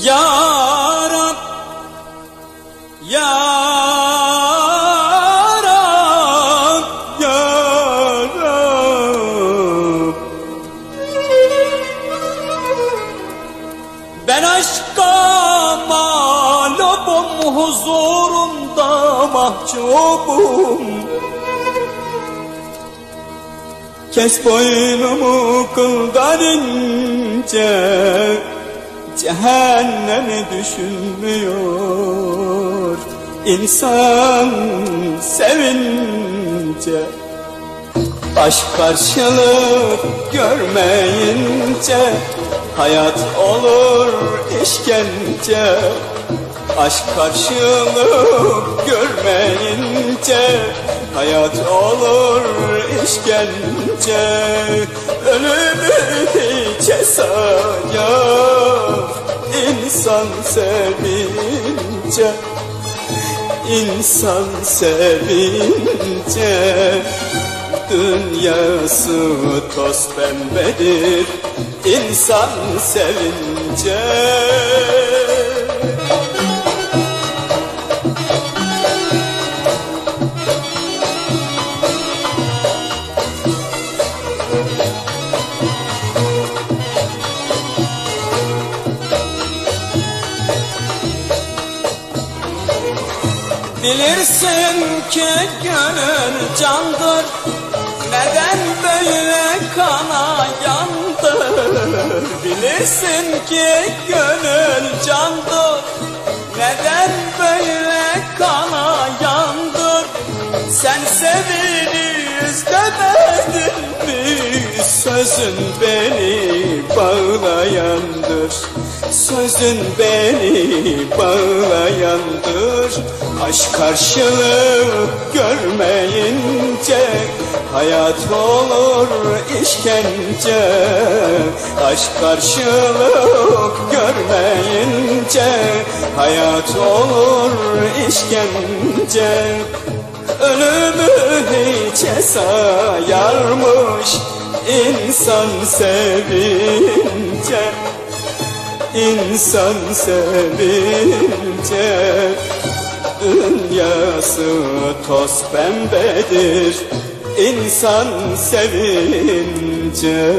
Ya Rab Ya Rab Ya Rab. Ben aşka malubum huzurunda mahcubum. Kes boynumu kıldan ince. Cehennemi düşünmüyor İnsan sevince Aşk karşılık görmeyince Hayat olur işkence. Aşk karşılık görmeyince Hayat olur işkence. Ölümü hiçe sayar İnsan sevince İnsan sevince Dünyası toz pembedir İnsan sevince Bilirsin ki gönül candır. Neden böyle kana yandır? Bilirsin ki gönül candır. Neden böyle kana yandır? Sen seviniz demedin mi? Sözün beni bağlayandır. Sözün beni bağlayandır Aşk karşılık görmeyince Hayat olur işkence. Aşk karşılık görmeyince Hayat olur işkence. Ölümü hiçe sayarmış insan sevince İnsan sevince Dünyası toz pembedir İnsan sevince